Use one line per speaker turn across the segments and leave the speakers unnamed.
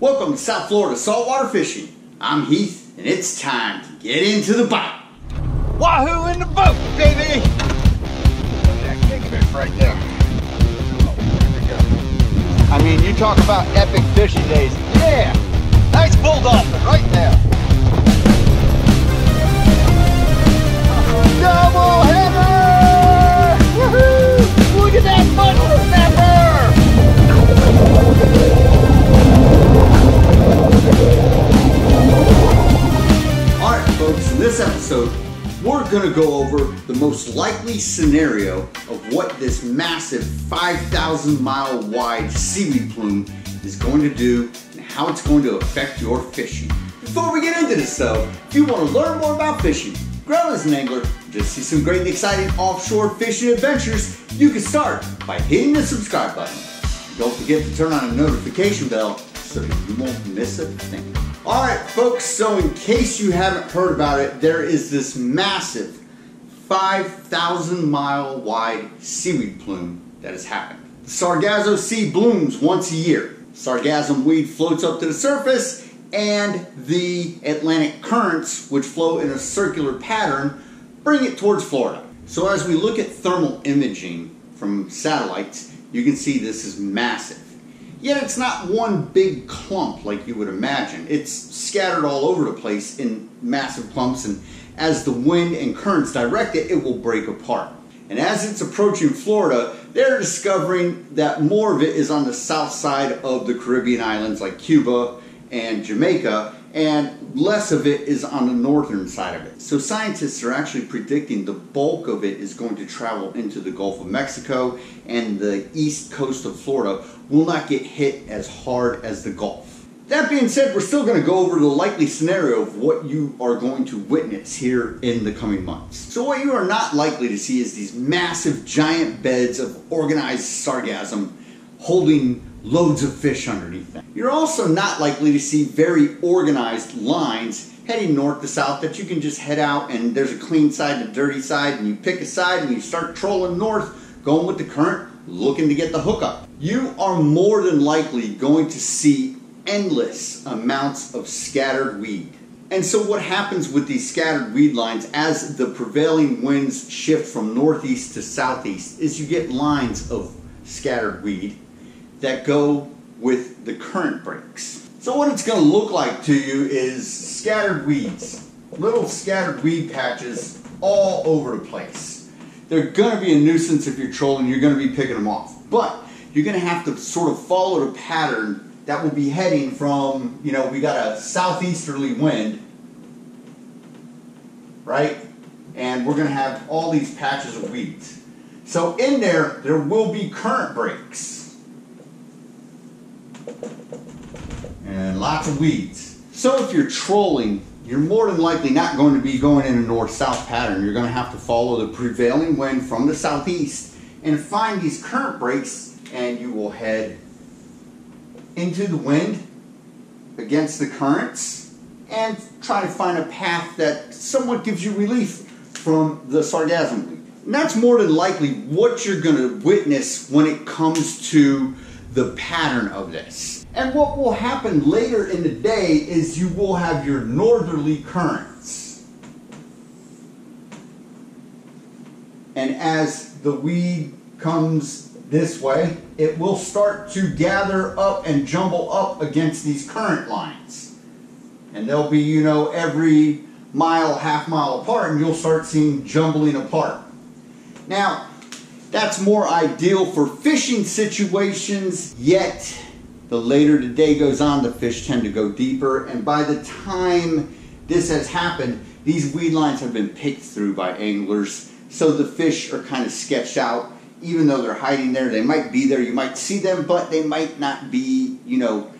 Welcome to South Florida saltwater fishing. I'm Heath, and it's time to get into the bite.
Wahoo in the boat, baby! That kingfish right there. I mean, you talk about epic fishing days. Yeah! Nice bull dolphin right there.
To go over the most likely scenario of what this massive 5,000 mile wide seaweed plume is going to do and how it's going to affect your fishing. Before we get into this, though, if you want to learn more about fishing, grow as an angler, just see some great and exciting offshore fishing adventures, you can start by hitting the subscribe button. Don't forget to turn on the notification bell so you won't miss a thing. All right, folks, so in case you haven't heard about it, there is this massive 5,000 mile wide seaweed plume that has happened. The Sargasso Sea blooms once a year. Sargassum weed floats up to the surface, and the Atlantic currents, which flow in a circular pattern, bring it towards Florida. So as we look at thermal imaging from satellites, you can see this is massive. Yet it's not one big clump like you would imagine. It's scattered all over the place in massive clumps, and as the wind and currents direct it, it will break apart. And as it's approaching Florida, they're discovering that more of it is on the south side of the Caribbean islands like Cuba and Jamaica, and less of it is on the northern side of it. So scientists are actually predicting the bulk of it is going to travel into the Gulf of Mexico and the east coast of Florida will not get hit as hard as the Gulf. That being said, we're still going to go over the likely scenario of what you are going to witness here in the coming months. So what you are not likely to see is these massive giant beds of organized sargassum holding loads of fish underneath them. You're also not likely to see very organized lines heading north to south that you can just head out and there's a clean side and a dirty side and you pick a side and you start trolling north, going with the current, looking to get the hookup. You are more than likely going to see endless amounts of scattered weed. And so what happens with these scattered weed lines as the prevailing winds shift from northeast to southeast is you get lines of scattered weed that go with the current breaks. So what it's going to look like to you is scattered weeds, little scattered weed patches all over the place. They're going to be a nuisance if you're trolling, you're going to be picking them off. But you're going to have to sort of follow the pattern that will be heading from, you know, we got a southeasterly wind, right? And we're going to have all these patches of weeds. So in there, there will be current breaks. And lots of weeds. So if you're trolling, you're more than likely not going to be going in a north-south pattern. You're going to have to follow the prevailing wind from the southeast and find these current breaks and you will head into the wind against the currents and try to find a path that somewhat gives you relief from the sargassum weed. And that's more than likely what you're going to witness when it comes to the pattern of this. And what will happen later in the day is you will have your northerly currents. And as the weed comes this way, it will start to gather up and jumble up against these current lines. And they'll be, you know, every mile, half mile apart, and you'll start seeing jumbling apart. Now, that's more ideal for fishing situations, yet the later the day goes on, the fish tend to go deeper, and by the time this has happened, these weed lines have been picked through by anglers, so the fish are kind of sketched out even though they're hiding there, they might be there. You might see them, but they might not be, you know,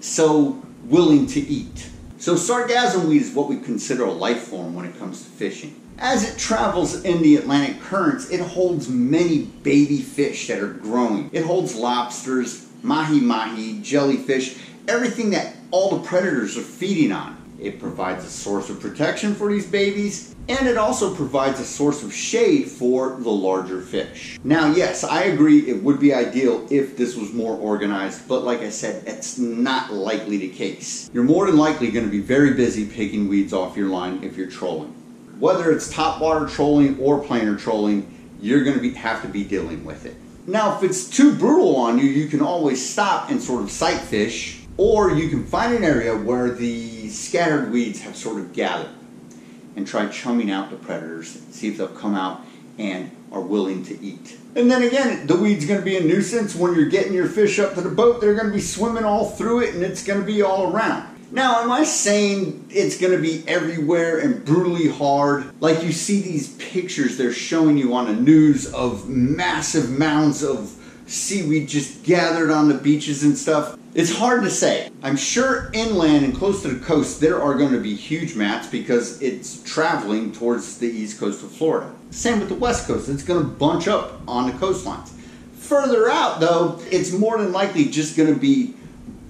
so willing to eat. So sargassum weed is what we consider a life form when it comes to fishing. As it travels in the Atlantic currents, it holds many baby fish that are growing. It holds lobsters, mahi mahi, jellyfish, everything that all the predators are feeding on. It provides a source of protection for these babies, and it also provides a source of shade for the larger fish. Now, yes, I agree it would be ideal if this was more organized, but like I said, it's not likely the case. You're more than likely going to be very busy picking weeds off your line if you're trolling. Whether it's top water trolling or planer trolling, you're going to be, have to be dealing with it. Now, if it's too brutal on you, you can always stop and sort of sight fish, or you can find an area where the scattered weeds have sort of gathered and try chumming out the predators, see if they'll come out and are willing to eat. And then again, the weed's going to be a nuisance when you're getting your fish up to the boat. They're going to be swimming all through it and it's going to be all around. Now, am I saying it's going to be everywhere and brutally hard? Like you see these pictures they're showing you on the news of massive mounds of seaweed just gathered on the beaches and stuff. It's hard to say. I'm sure inland and close to the coast there are going to be huge mats because it's traveling towards the east coast of Florida. Same with the west coast. It's going to bunch up on the coastlines. Further out though, it's more than likely just going to be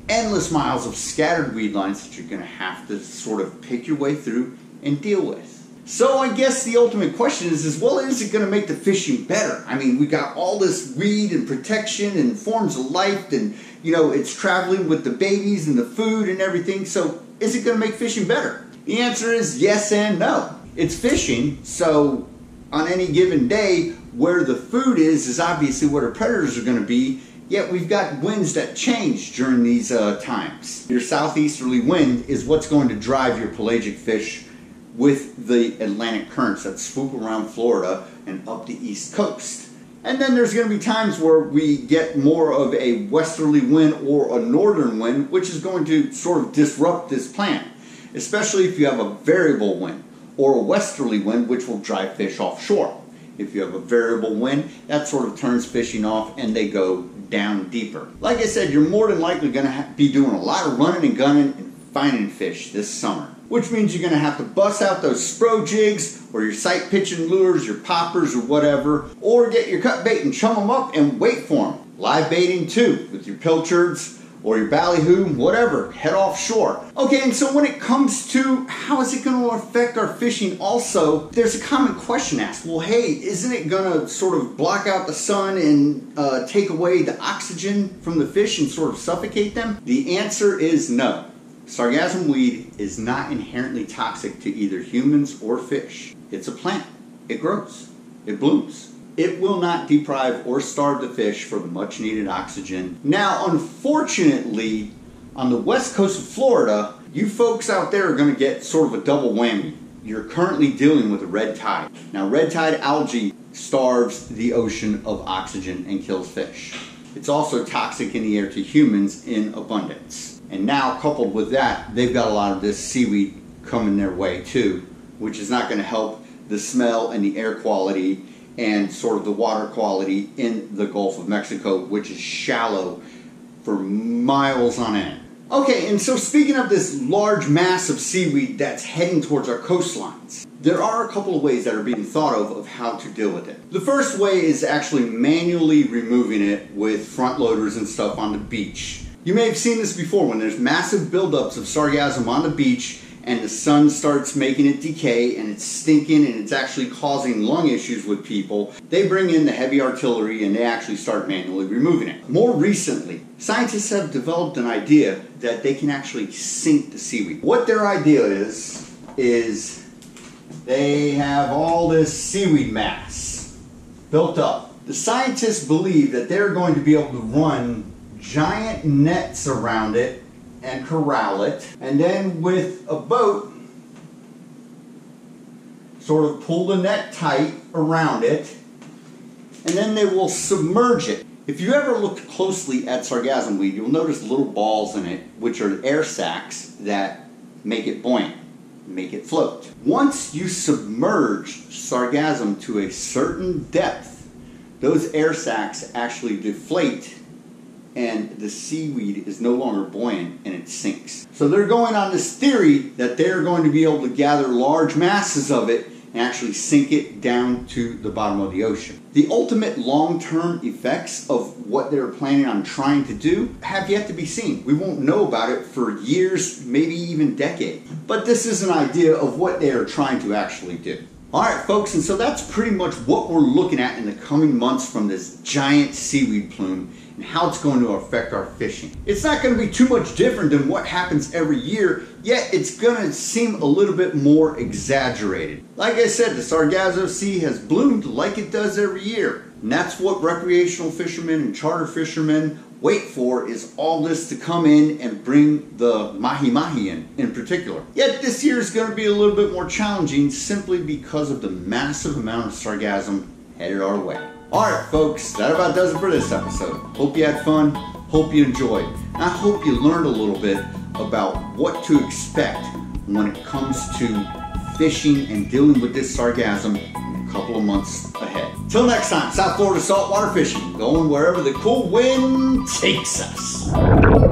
endless miles of scattered weed lines that you're going to have to sort of pick your way through and deal with. So I guess the ultimate question is, is well, is it going to make the fishing better? I mean, we got all this weed and protection and forms of life, and you know, it's traveling with the babies and the food and everything. So is it going to make fishing better? The answer is yes and no. It's fishing, so on any given day, where the food is is obviously where the predators are going to be, Yet we've got winds that change during these uh, times. Your southeasterly wind is what's going to drive your pelagic fish with the Atlantic currents that swoop around Florida and up the east coast. And then there's going to be times where we get more of a westerly wind or a northern wind, which is going to sort of disrupt this plan, especially if you have a variable wind or a westerly wind, which will drive fish offshore. If you have a variable wind, that sort of turns fishing off and they go down deeper. Like I said, you're more than likely going to be doing a lot of running and gunning fish this summer. Which means you're to have to bust out those spro jigs or your sight pitching lures, your poppers or whatever, or get your cut bait and chum them up and wait for them. Live baiting too, with your pilchards, or your ballyhoo, whatever, head offshore. Okay, and so when it comes to how is it going to affect our fishing also, there's a common question asked. Well, hey, isn't it going to sort of block out the sun and uh, take away the oxygen from the fish and sort of suffocate them? The answer is no. Sargassum weed is not inherently toxic to either humans or fish. It's a plant. It grows. It blooms. It will not deprive or starve the fish for the much needed oxygen. Now, unfortunately, on the west coast of Florida, you folks out there are going to get sort of a double whammy. You're currently dealing with a red tide. Now, red tide algae starves the ocean of oxygen and kills fish. It's also toxic in the air to humans in abundance. And now, coupled with that, they've got a lot of this seaweed coming their way too, which is not going to help the smell and the air quality and sort of the water quality in the Gulf of Mexico, which is shallow for miles on end. Okay, and so speaking of this large mass of seaweed that's heading towards our coastlines, there are a couple of ways that are being thought of of how to deal with it. The first way is actually manually removing it with front loaders and stuff on the beach. You may have seen this before when there's massive buildups of sargassum on the beach and the sun starts making it decay and it's stinking and it's actually causing lung issues with people, they bring in the heavy artillery and they actually start manually removing it. More recently, scientists have developed an idea that they can actually sink the seaweed. What their idea is, is they have all this seaweed mass built up. The scientists believe that they're going to be able to run giant nets around it and corral it. And then with a boat, sort of pull the net tight around it. And then they will submerge it. If you ever looked closely at sargassum weed, you'll notice little balls in it, which are air sacs that make it buoyant, make it float. Once you submerge sargassum to a certain depth, those air sacs actually deflate and the seaweed is no longer buoyant and it sinks. So they're going on this theory that they're going to be able to gather large masses of it and actually sink it down to the bottom of the ocean. The ultimate long term effects of what they're planning on trying to do have yet to be seen. We won't know about it for years, maybe even decades. But this is an idea of what they are trying to actually do. All right, folks, and so that's pretty much what we're looking at in the coming months from this giant seaweed plume and how it's going to affect our fishing. It's not going to be too much different than what happens every year, yet it's going to seem a little bit more exaggerated. Like I said, the Sargasso Sea has bloomed like it does every year, and that's what recreational fishermen and charter fishermen wait for is all this to come in and bring the mahi mahi in in particular. Yet this year is going to be a little bit more challenging simply because of the massive amount of sargassum headed our way. Alright folks, that about does it for this episode. Hope you had fun, hope you enjoyed. And I hope you learned a little bit about what to expect when it comes to fishing and dealing with this sargassum in a couple of months ahead. Till next time, South Florida saltwater fishing, going wherever the cool wind takes us.